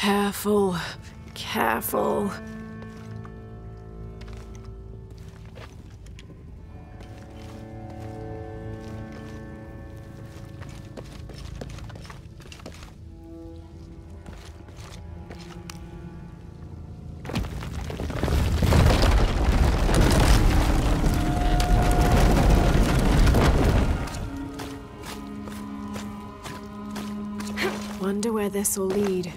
Careful. Careful. Wonder where this will lead.